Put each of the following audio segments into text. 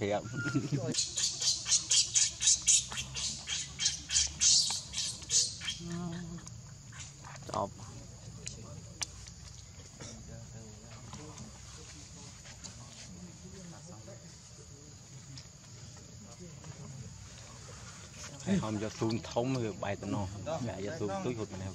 hiểm chọc. Hãy hôm cho xuống thống rồi bay tao nó. Mẹ cho xuống túi hụt mình hẹp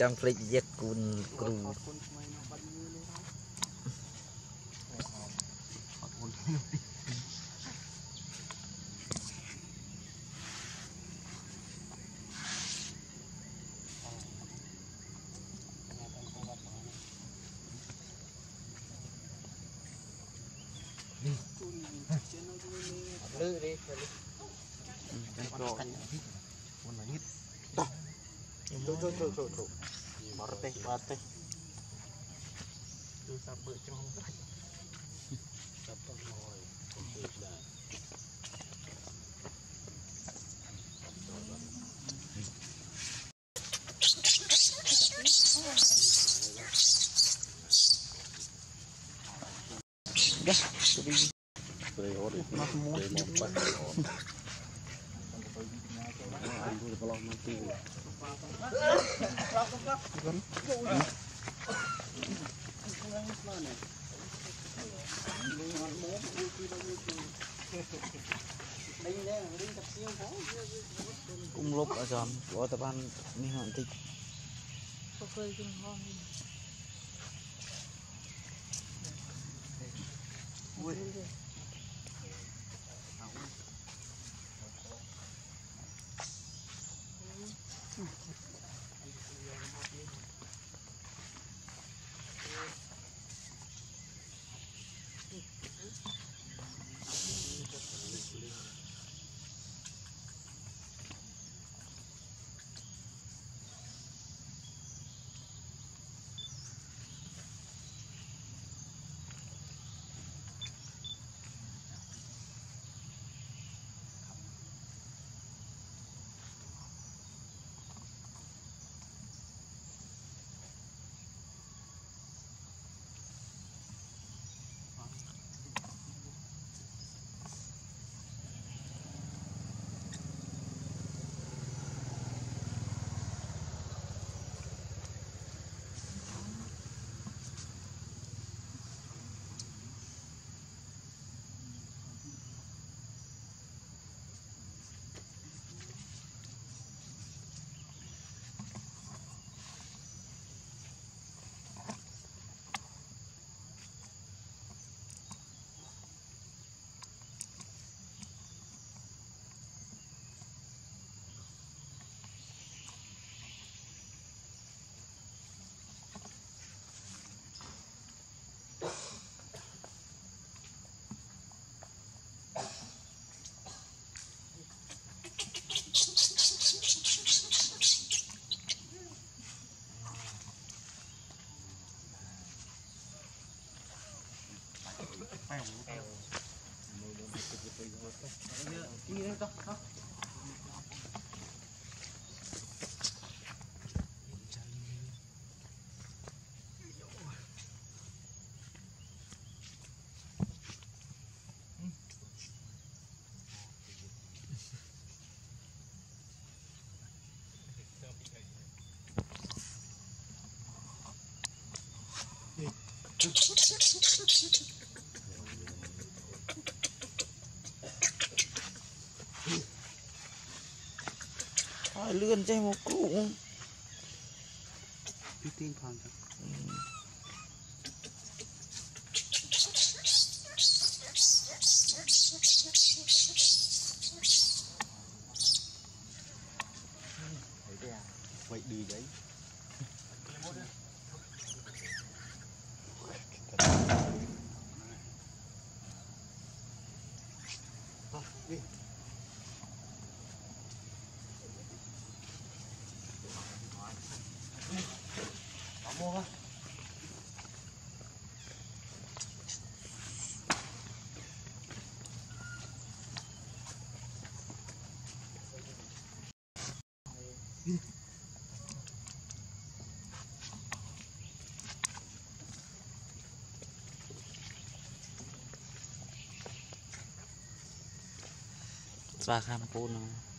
ចង់ភ្លេចយកគូនគ្រូ Lư đi. Muốn nói nhất. Trục, trục, trục, trục, trục. Bỏ tê, bỏ tê. Tôi sao bự trong không phải. Rồi ổ Ron? Cung lốp ở giòn, bỏ tập ăn, mi hòn tích. Có khơi chung ngon. Hah? Thank you. hận thích Thôi lươn chơi một cú ពីទៀងផងចឹងវៃឌីអី ស្វាខាងពូនហ្នឹង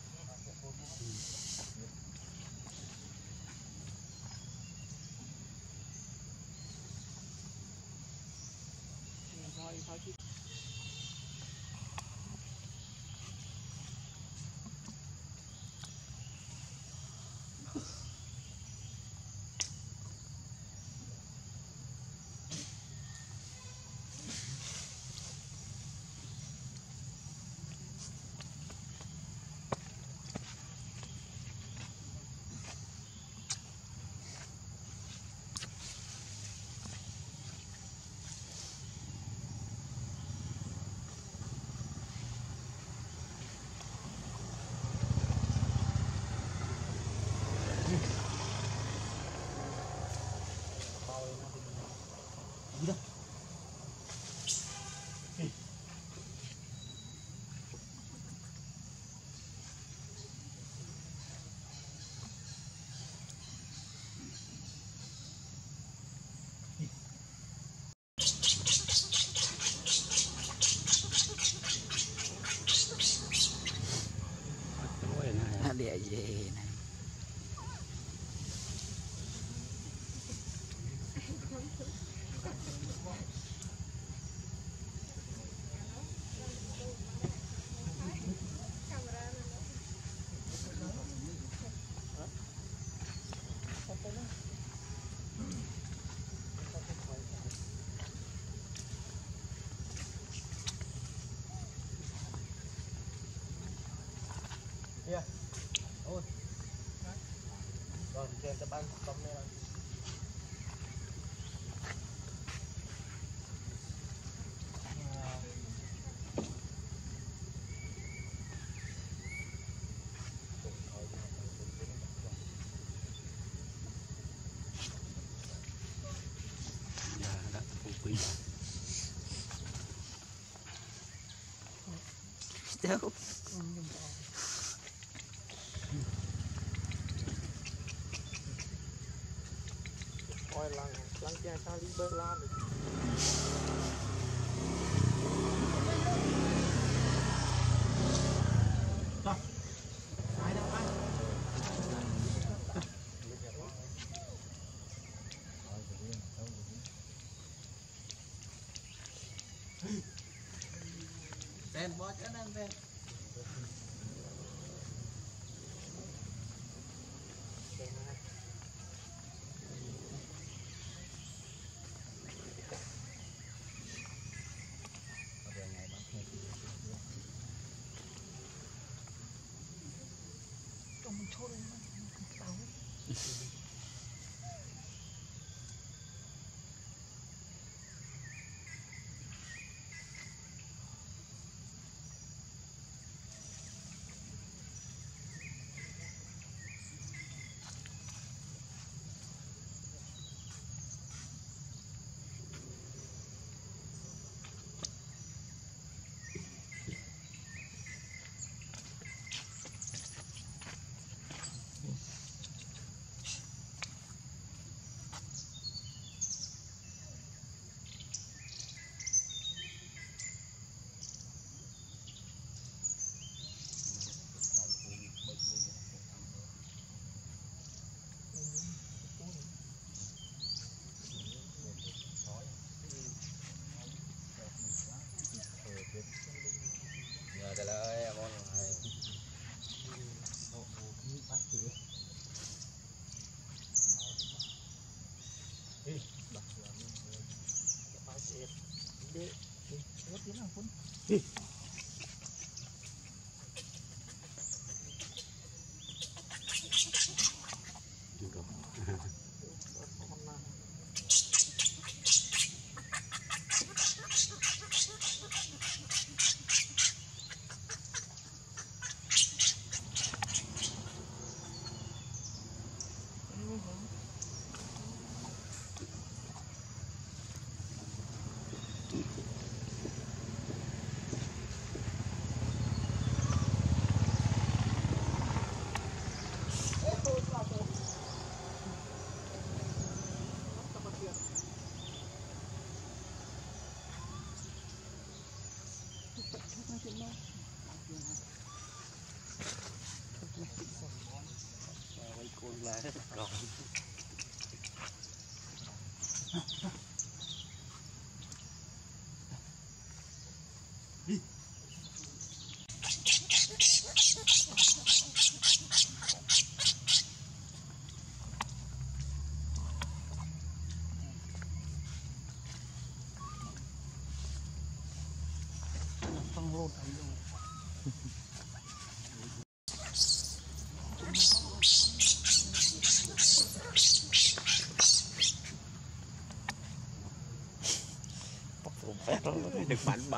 Đâu? Ôi, lăng, lăng cha sao đi bơ lan được and watch an Ben. Tên cái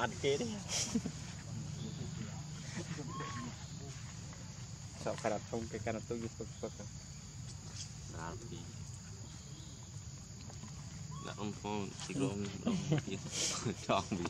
ត់គេទេសក់ការ៉ាត់ធំគេកាន់ទូយូស្ពឹកស្ពឹកដល់ពីដាក់អំផងទីក្រុងដល់ពីចង់ពី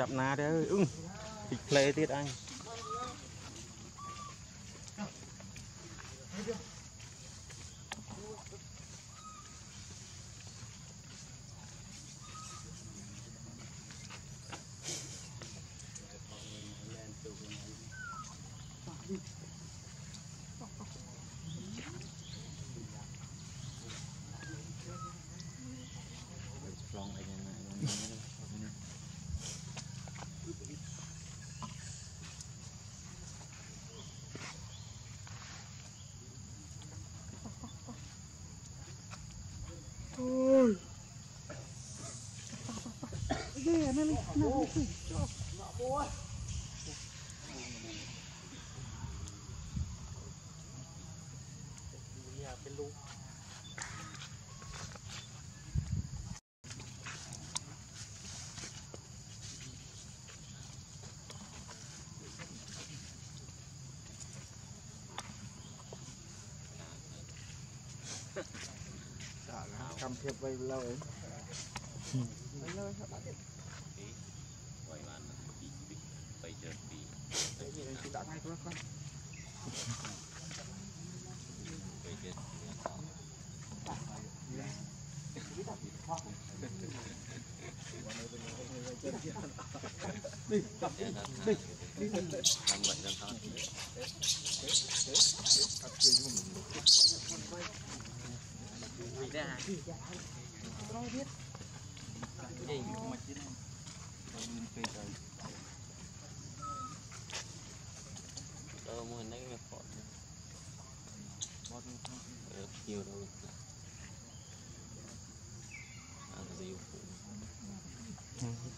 ចាប់ណាទេអឺទីផ្លេទៀតអញ cầm thiệp về lâu ấy Làm vậy làm sao đỡ mua cái nhiều đâu ăn gì cũng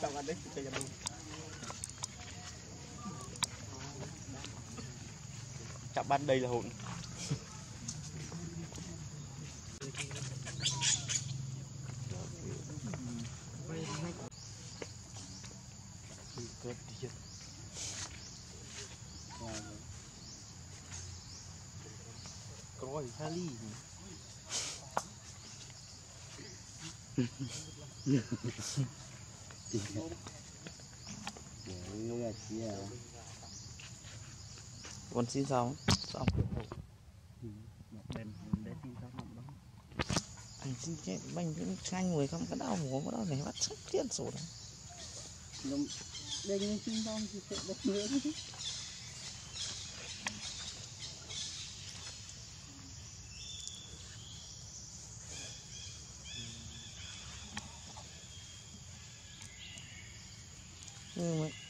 Trong ăn đấy, chơi dầm luôn. Chạm ban đây là hồn. Good ừ. deal. Rồi, Charlie. Yeah. còn sinh sống xong. Anh xin chết bánh những hai người không có đau mùa có đau này bắt sắp tiền sổ đấy. Đây như sinh xong thì sẽ được nữa Mm-hmm.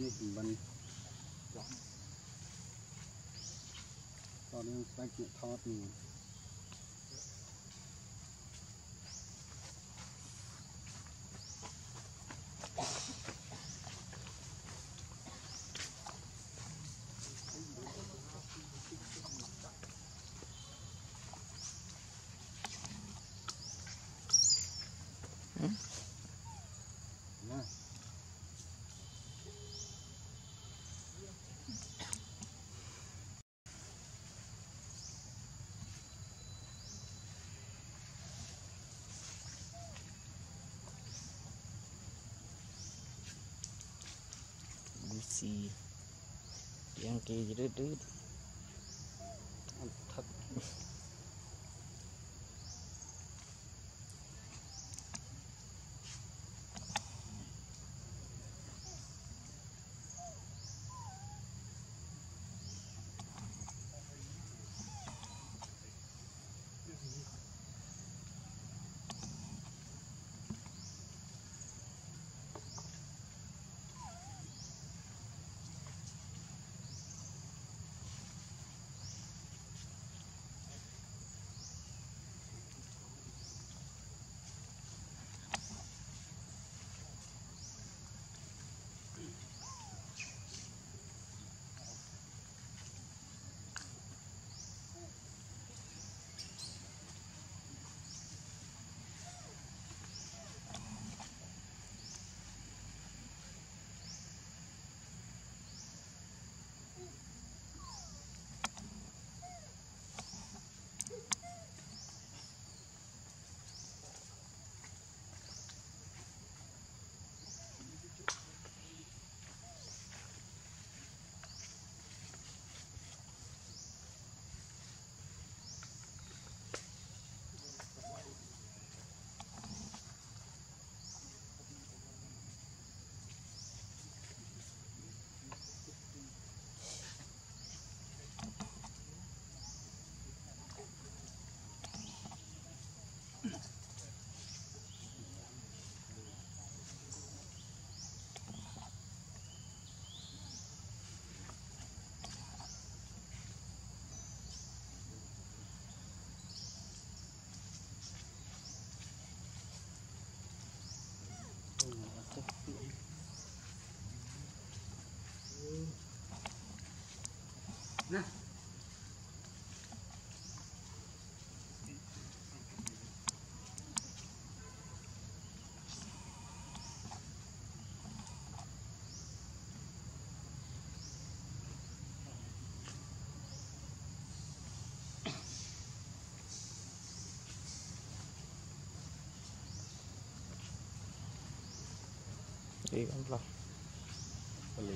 Ini mình còn những cái chuyện thọt thì Nah. Bisi yang ke jerit jerit đi con lo ก็เ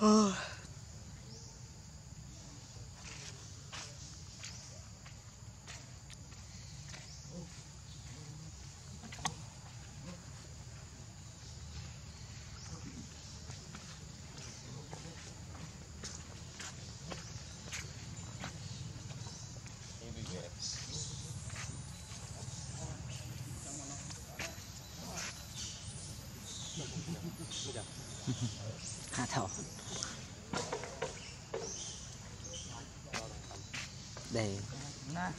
Oh. để nè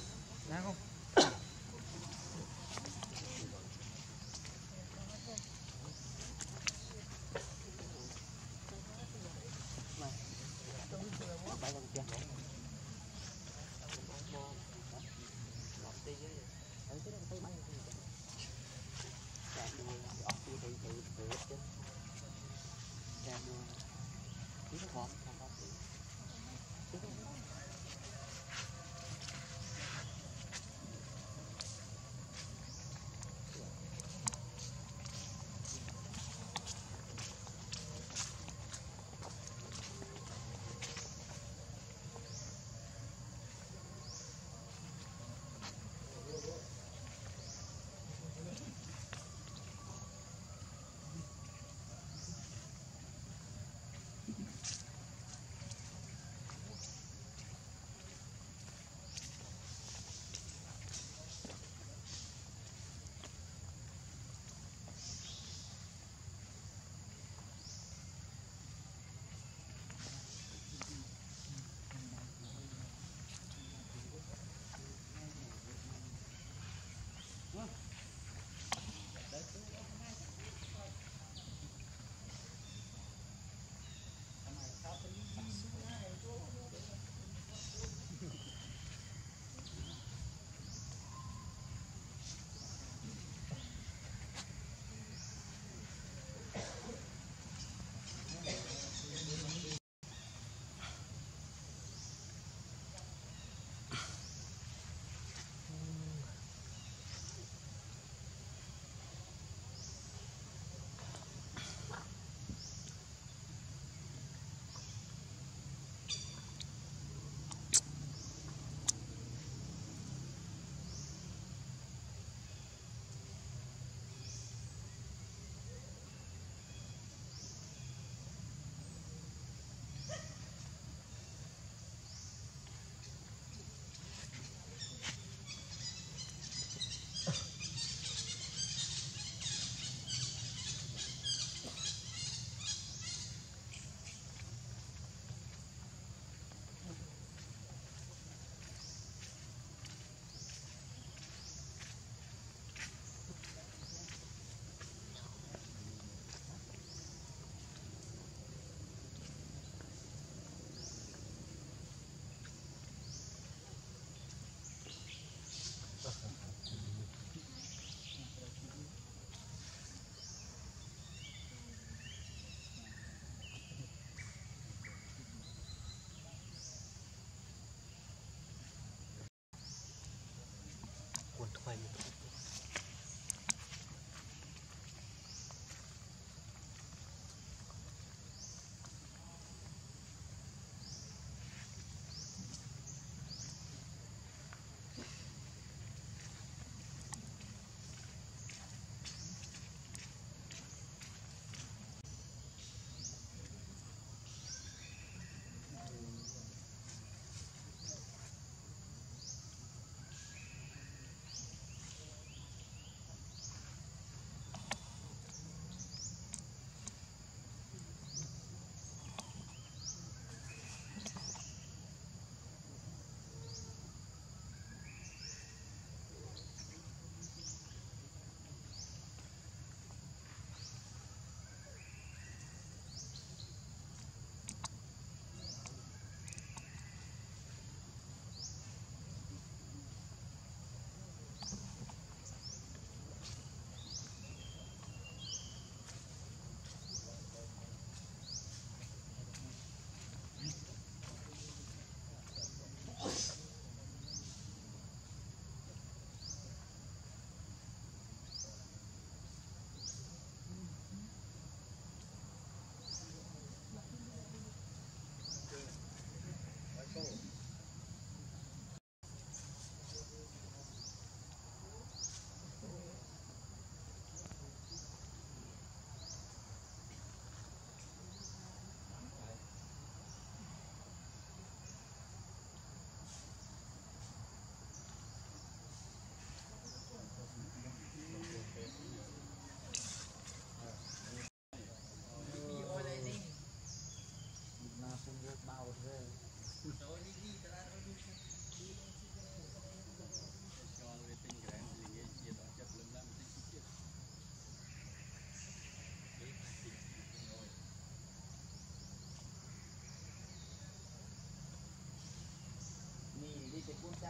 time.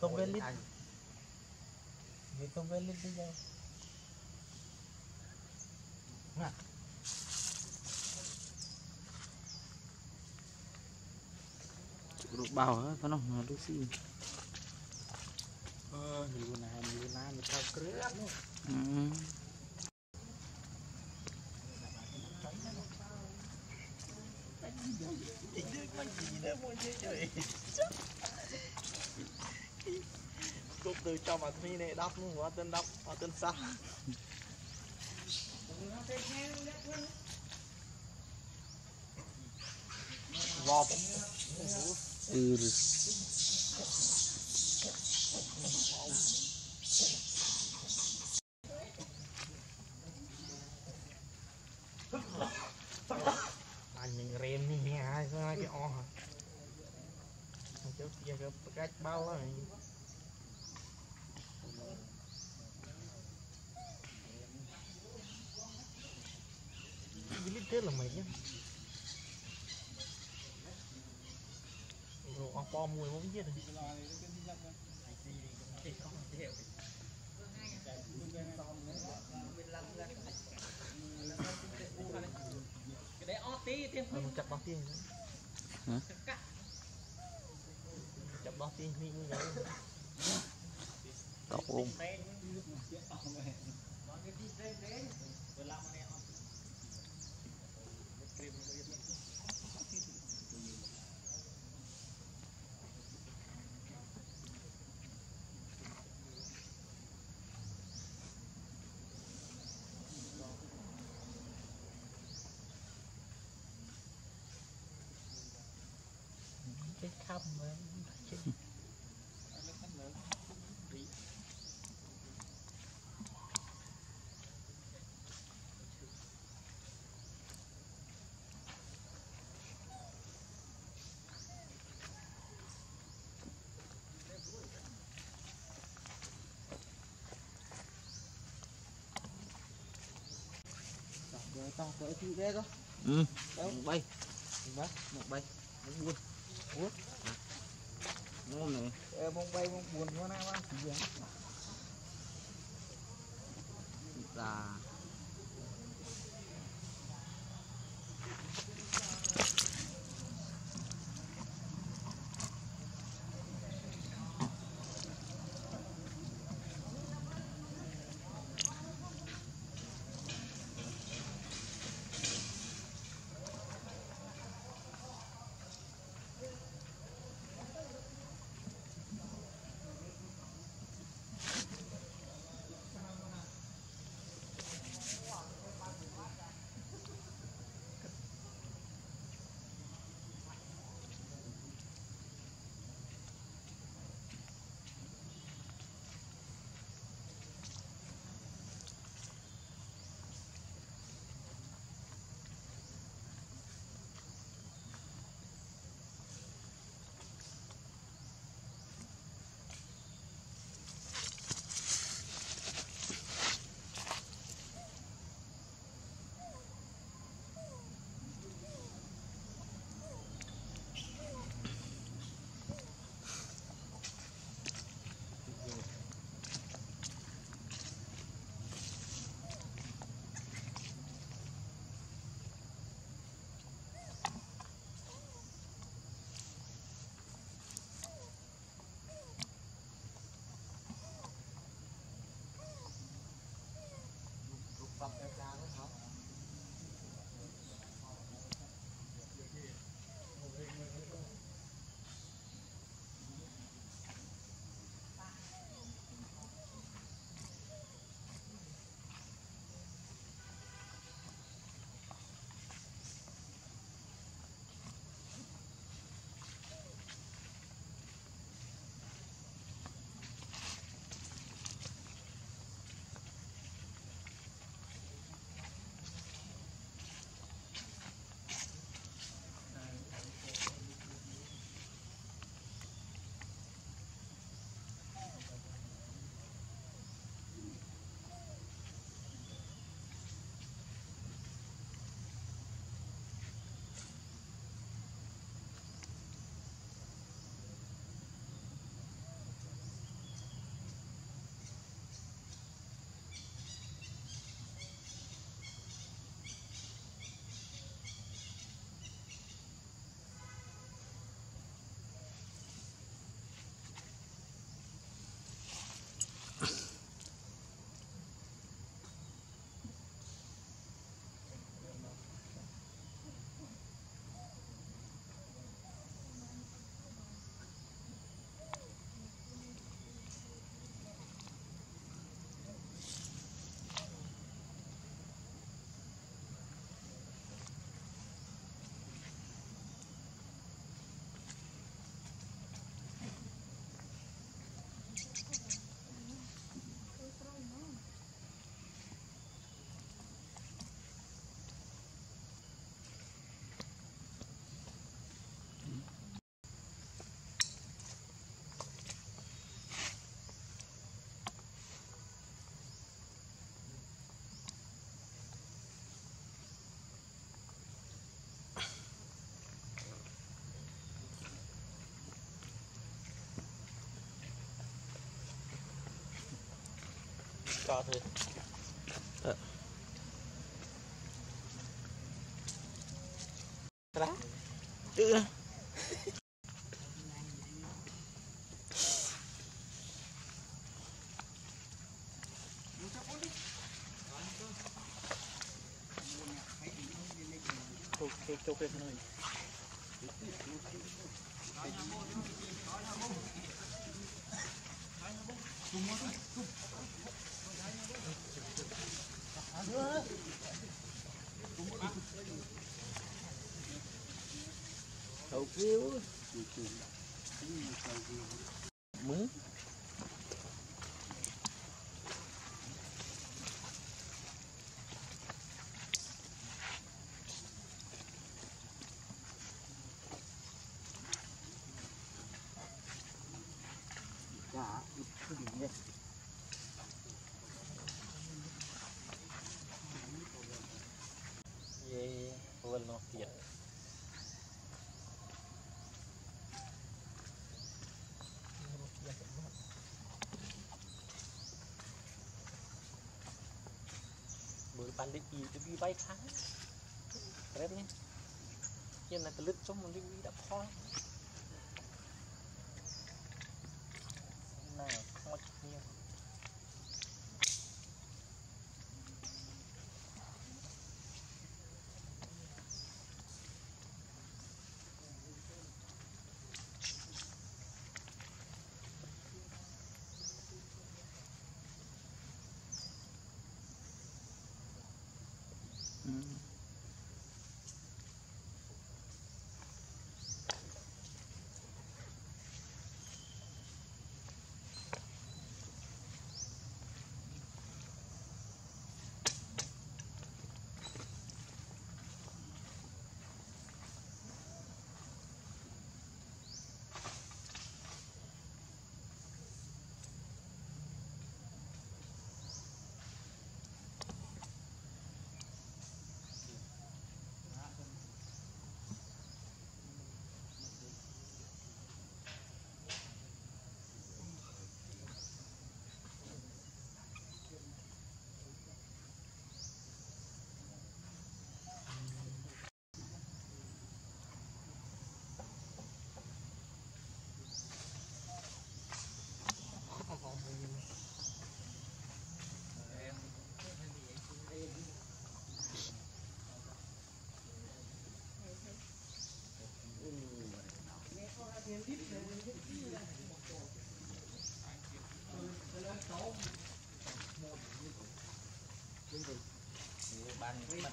Bên lít. Viên tông bên lít đi đâu? được bao hết phải không đôi xí Ờ, nhiều này, nhiều này, mình sao grab nữa. ừ. Từ cho mà đắp hóa tên đắp, hóa tên sao. Vọp. ừ mình rem đi nghe ai sao cái o hả? Chứ kia cái cách bao rồi. Cái lít thế là mày nhá. Po mùi không biết rồi. Rồi mình chặt bao tiền Hả? Chặt bao tiền đi như vậy cọc luôn Chết khăm mà Chết Rồi tao tới chú ghé đó. Ừ. Đâu? một bay. Một bay. Một buôn buôn đúng không này Ờ, bông bay bông buồn quá nào á Dạ. là cho thôi Ừ. chụp chụp chụp cái này Đầu kêu. view Bữa ban đi y ទៅវាវាយខាងក្រែបនេះយើងនៅទៅលឹកចុះមកវាដាក់ផល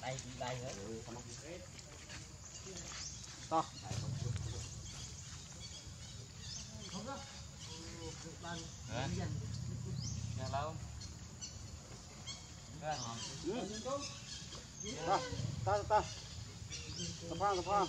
Đây, ban đây nữa. to nhà lâu Ta hòm ta ta ta tập ta tập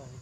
em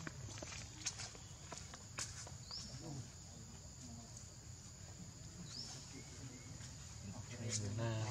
ですね。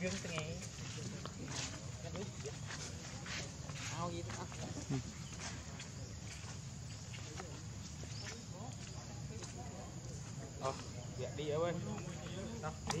dương từ ngày gì đó Ờ, dạ đi em ơi. Đâu, đi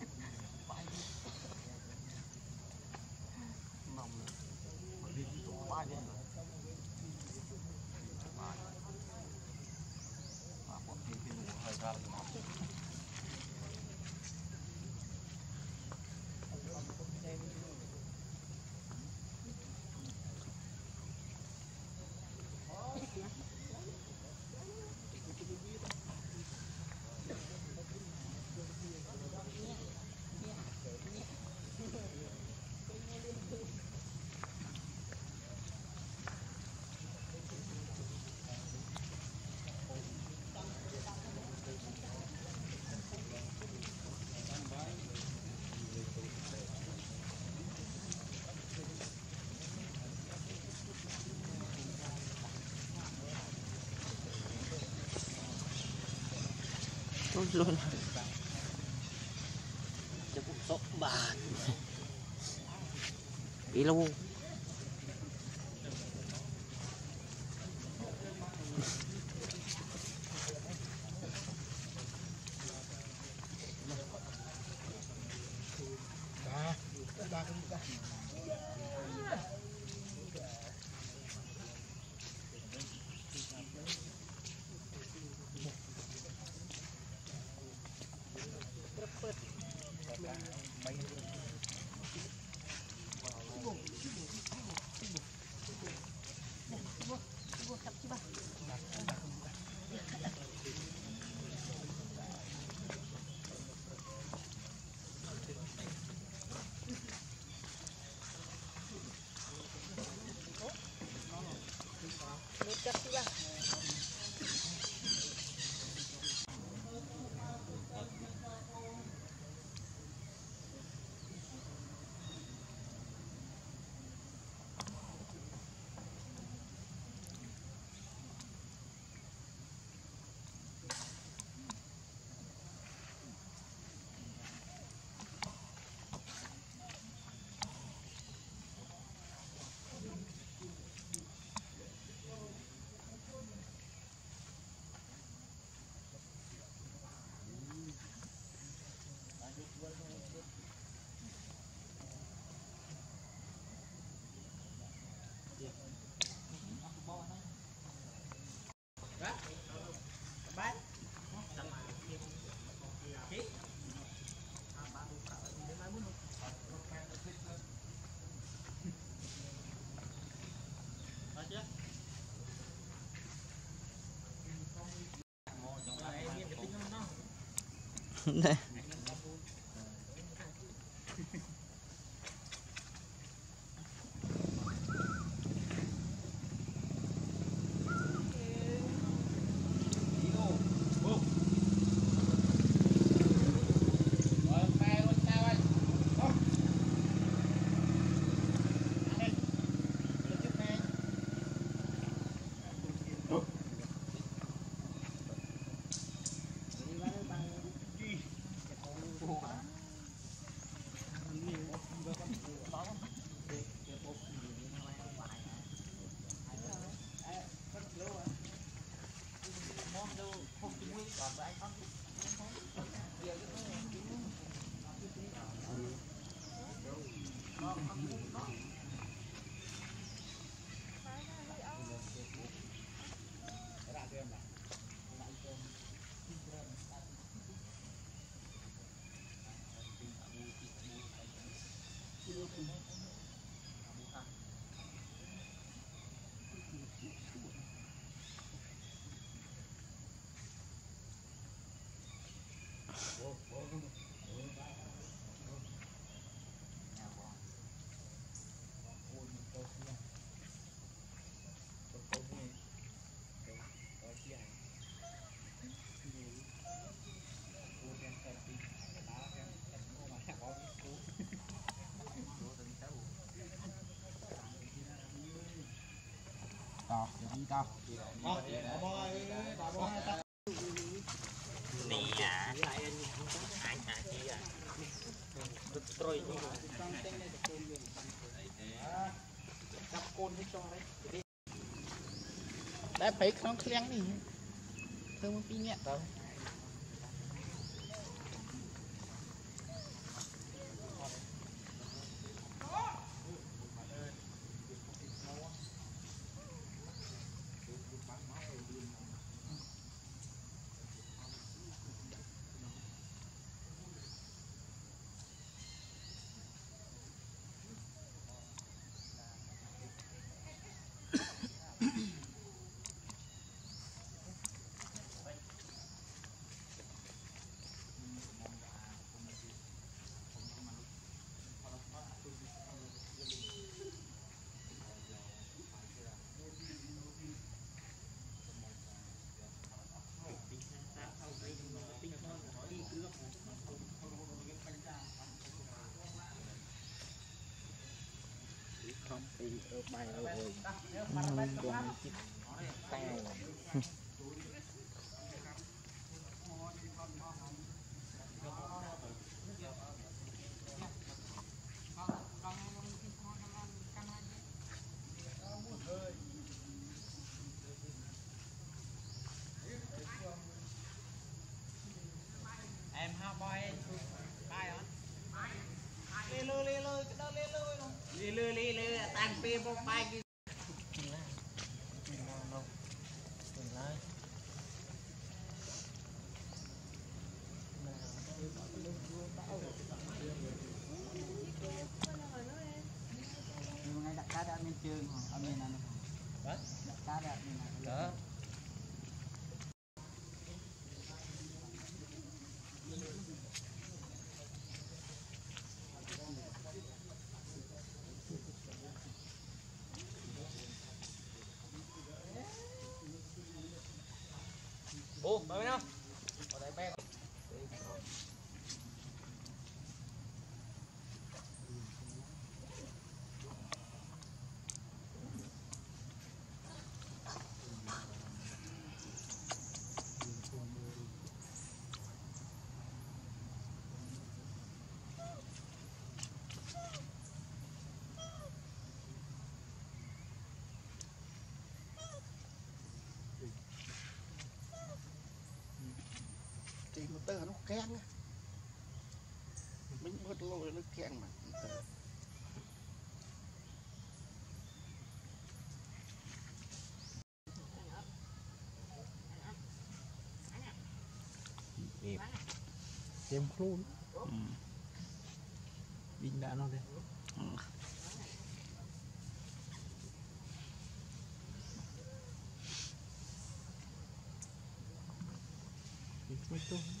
sút luôn. Cho cũng sốt bàn đi luôn. Đây Ναι. นี่อ่ะหายหาที่อ่ะตึกตรอยนี่ ได้ไปក្នុងឃ្លាំងនេះធ្វើមកពីរនាក់ទៅ em ha, boy. Em bay hả? Lê lê lê lê lê lê lê lê lê lê. people fight. 哦慢慢点 kén mình bớt lôi nó kén mà. Đẹp. Thêm luôn ừ. bình đã nó đây ừ. Muito bom.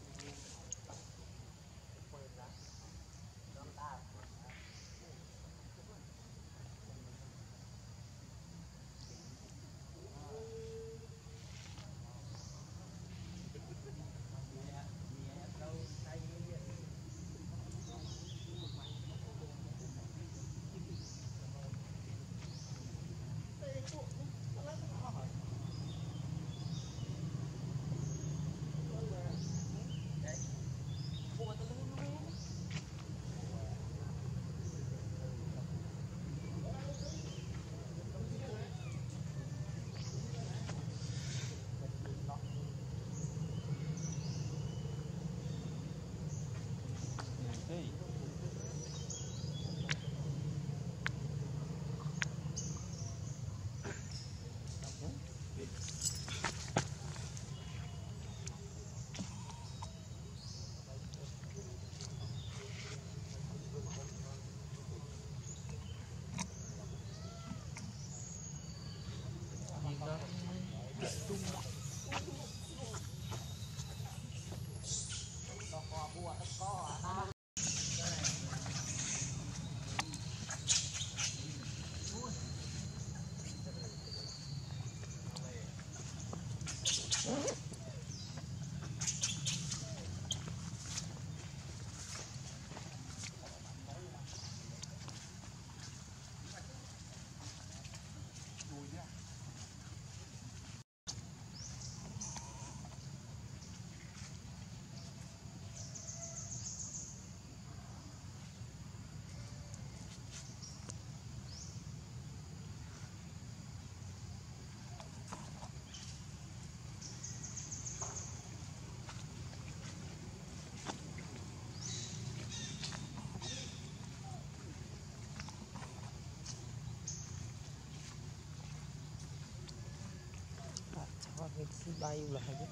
ba yêu là hay chứ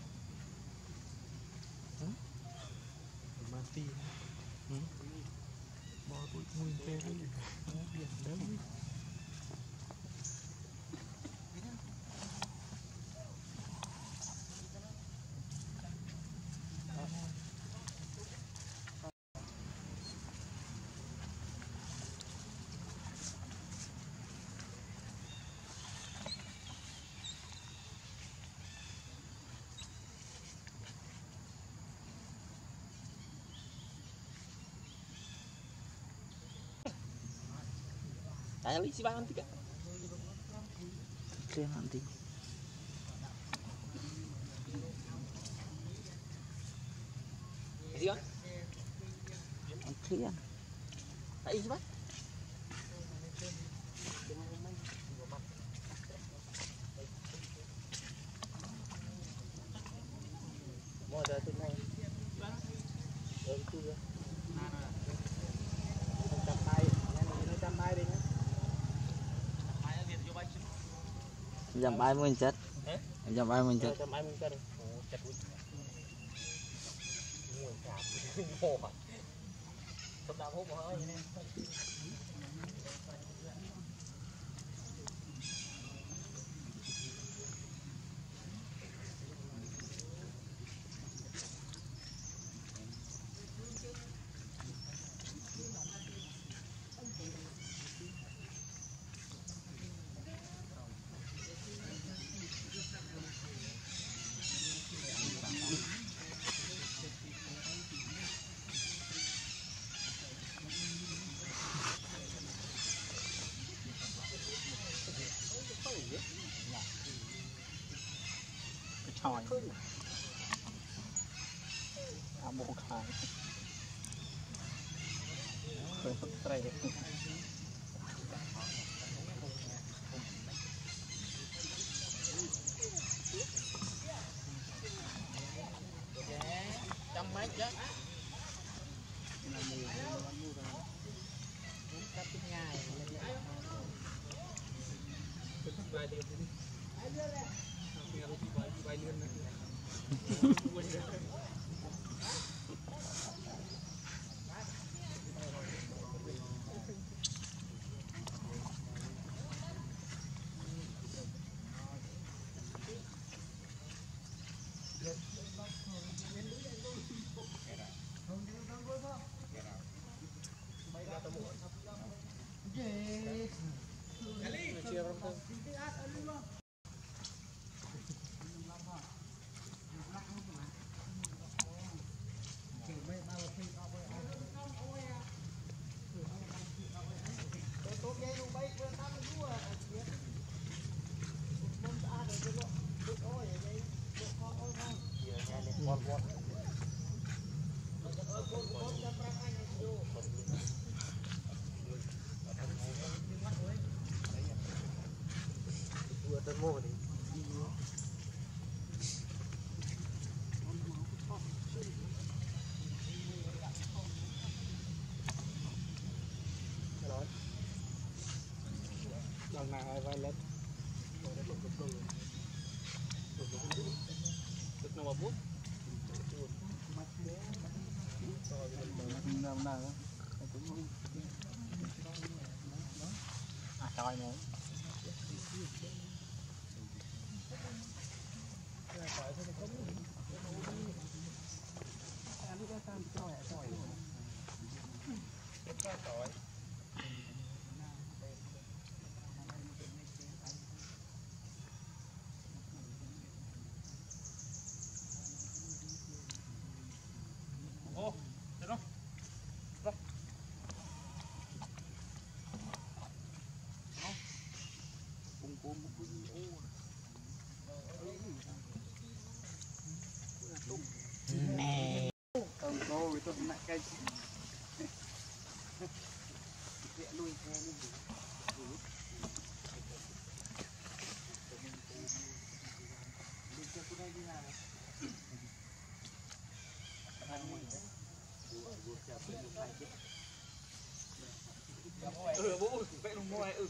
mati hmm? baru muncul lagi biar dalam Tanya lagi siapa nanti kak? Oke nanti. Siapa? Oke ya. Tanya siapa? 157 157 157โอ้ยจับโอ้ยสมดาพวกเฮ้ย ហើយអាបោខាយព្រោះត្រី lần nào ai vai lên Tức nó mà bút. năm nào đó à tròi nữa với tôi lại cây Ừ, bố, vẽ đồng môi, ừ. Vẽ đúng, đó, này, ừ.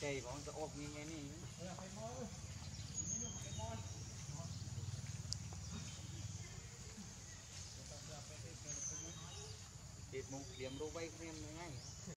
cây bọn sẽ ốp như thế này Tiết mục điểm đô bay của em ngay.